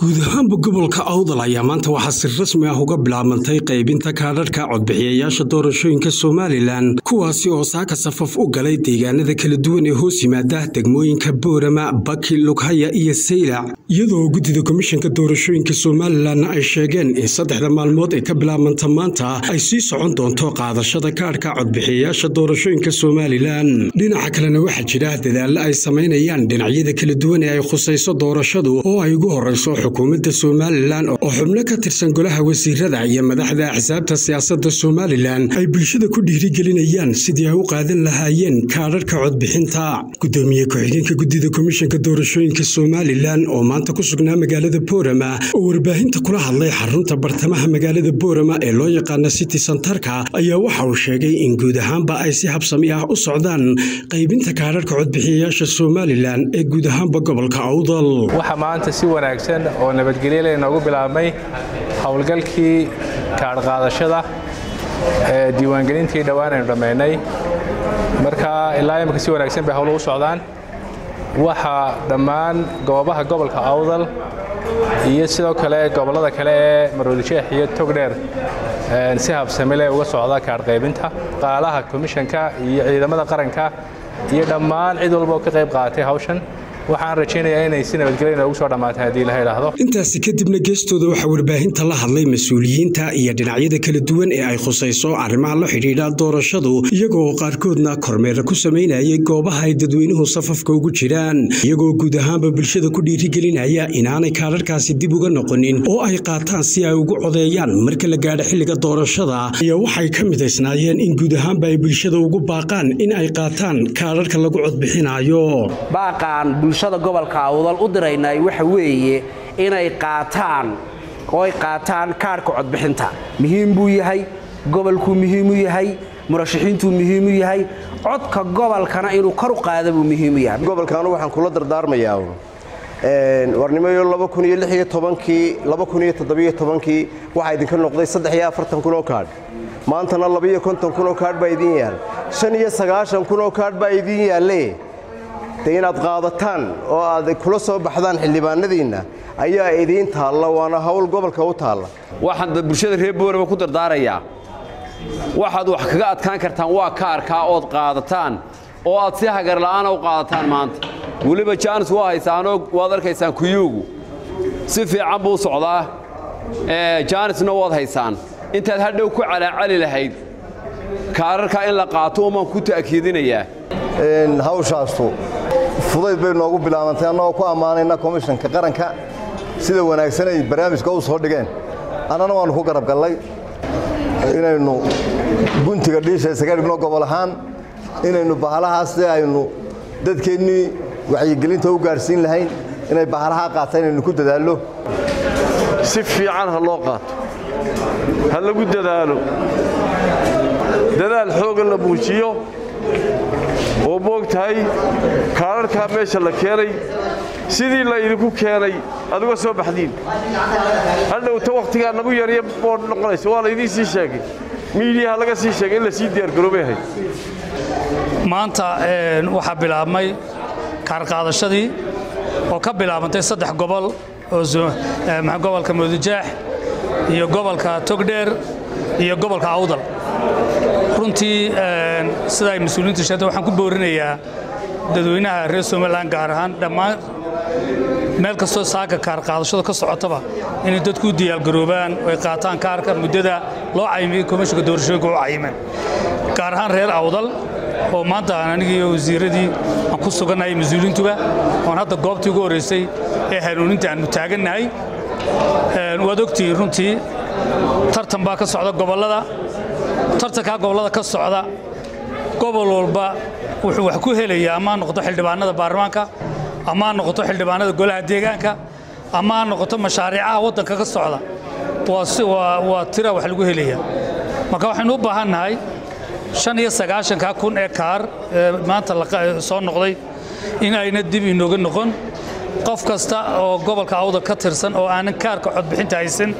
guud ahaanba gobolka awdal ayaa maanta waxaa si rasmi ah uga bilaabantay qaybinta kaadharhka codbixiyayaasha doorashooyinka somalilan kuwaasi oo saaka safaf u galay deegaanada kala duwan ee hoos yimaada degmooyinka boorama baki lughaya iyo saylac iyadoo guddida komishanka doorashooyinka somalilan ay sheegeen in saddexda maalmood ee ka bilaabanta maanta ay sii socon doonto qaadashada kaadhka codbixiyayaasha doorashooyinka somalilan dhinaca kalena waxaa jira dadaallo ay samaynayaan dhinacyada kala duwan ee ay khusayso doorashadu oo ay ugu horeyso xukuumadda somalilan oo xubno ka tirsan golaha wasiirada iyo madaxda axsaabta siyaasadda somalilan ay bulshada ku dhiirigelinayaan sidii ay u qaadan lahaayeen kaadharhka codbixinta. Gudoomiye ku-xigeenka guddida komishanka doorashooyinka somalilan oo maanta ku sugnaa magaalada boorama oo warbaahinta kula hadlay xarunta bartamaha magaalada boorama ee loo yaqaana city santarka ayaa waxa uu sheegay in guud ahaanba ay si habsami ah u socdaan qaybinta kaadharhka codbixiyayaasha somalilan ee guud ahaanba gobolka awdal. Waxaa maanta si wanaagsan oo nabadgelyo leh inoogu bilaabmay howlgalkii kaadhqaadashada ee diiwaangelintii dhowaan aynu dhammaynay marka ilaa imika si wanaagsan bay howlo u socdaan. Waxaa dhammaan goobaha gobolka awdal iyo sidoo kale gobollada kale ee maroodijeex iyo togdheer si habsami leh uga socda kaadhqaybinta qaalaha komishanka iyo ciidamada qaranka iyo dhammaan cid walba oo ka qayb qaaatay hawshan waxaan rajaynayaa inay si nabadgelya inoogu soo dhammaatay haddii ilaha idhaahdo intaasi kadibna geestooda waxaa warbaahinta la hadlay mas'uuliyiinta iyo dhinacyada kala duwan ee ay khusayso arrimaha la xidhiidha doorashadu iyagoo qaarkoodna kormeera ku samaynayay goobaha ay dadweynuhu safafka ugu jiraan iyagoo guud ahaanba bulshada ku dhiirigelinaya inaanay kaadharkaasi dib uga noqonin oo ay qaataan si ay ugu codeeyaan marka la gaadho xilliga doorashada ayaa waxay ka midaysnaayeen in guud ahaanba ay bulshada ugu baaqaan in ay qaataan kaadharka lagu codbixinayo bulshada gobolka awdal u diraynay waxa weeye inay qaataan oo ay qaataan kaadhka codbixinta. Muhiim buu yahay gobolkuu muhiimu yahay murashaxiintuu muhiimu yahay codka gobolkana inuu kor u qaada buu muhiimu yahay. Gobolkaanu waxaan kula dardaarmayaa warnimayo kii waxaa idinka noqday oo kaadh maantana oo kaadh baa idin yaal. Oo kaadh baa idin yaalle de inaad qaadataan oo aad kula soo baxdaan xildhibaanadiinna ayaa idiin taalla waana hawl gobolka u taalla. Waxaan bulshada reer boorama ku dardaarayaa waxaad wax kaga adkaan kartaan waa kaarkaa ood qaadataan oo aad si hagarla'aana u qaadataan maanta. Weliba jaanis waa haysaanoo waad arkaysaan kuyuugu. Si fiican buu socdaa. Jaanisna waad haysaan. Intaad hadhow ku calaacali lahayd kaararkaa in la qaato umaan ku ta'kiidinayaa. Hawshaasu fudayd bay noogu bilaabantay. Annagoo ku ammaanayna komishanka qaranka. Sida wanaagsan ay barnaamijka u soo dhigeen. Annana waannu ku garab gallay. Inaynu guntiga dhiisha isaga dhigno gobol ahaan. Inaynu bahalahaas si aynu dadkeennii wacyigelinta u gaadhsiin lahayn. Inay bahalahaa qaataan inaynu ku dadaallo. Si fiican ha loo qaato. Ha lagu dadaalo dadaal xooga la muujiyo oo moog tahay kaadharhkaa meesha la keenay sidii la idinku keenay uga soo baxdiin. Hadhowta wakhtigaa nagu yarya boodh noqonaysa waa laydiin sii sheegay. Miidiyaha laga sii sheegay in la sii diyaargaroobay ahayd maanta waxaa bilaabmay kaarqaadashadii oo ka bilaabantay saddex gobol oo gobolka moodijaax iyo gobolka togdheer iyo gobolka awdal runtii sida ay mas'uuliyiintu sheegtay waxaan ku boorinayaa dadweynaha reer somalilan gaar ahaan dhammaan meel kastoo saaka kaar qaadashada ka socotaba inay dadku u diyaargaroobaan oo ay qaataan kaarka muddada loo cayimiyey komishanka doorashooyinka u cayimeen gaar ahaan reer awdal oo maanta aan anigii wasiiradii aan ku sugannahay mas'uuliyiintuba oon hadda goobtii ugu horraysay ee hanuuninta aannu taagannahay waad ogtihiin runtii tartan baa ka socda gobollada tartankaa gobollada ka socda gobol walba wuxuu wax ku helayaa ama ha noqoto xildhibaanada baarlamaanka ama ha noqoto xildhibaanada golaha deegaanka ama ha noqoto mashaariicaha waddanka ka socda. Waa tira wax lagu helayaa. Marka waxaynu u baahan nahay shan iyo sagaashanka kun ee kaar ee maanta soo noqday in ayna dib inooga noqon. Qof kasta oo gobolka awda ka tirsan oo aanan kaarka codbixinta haysan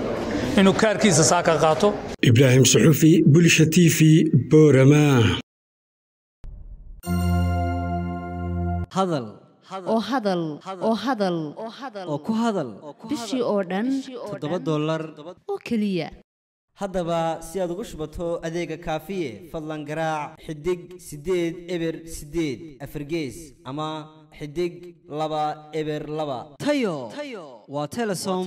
inuu kaarkiisa saaka qaato ibraahim suxufi bulsha t v boorama oo hadal oo hadal. Oo ku hadal. Bishii oo dhan toddoba dollar. oo keliya. Haddaba si aad ugu shubato adeega kaafiye fadlan garaac xidig siddeed eber siddeed afargees ama xidig laba eber laba. Tayo. Waa telesom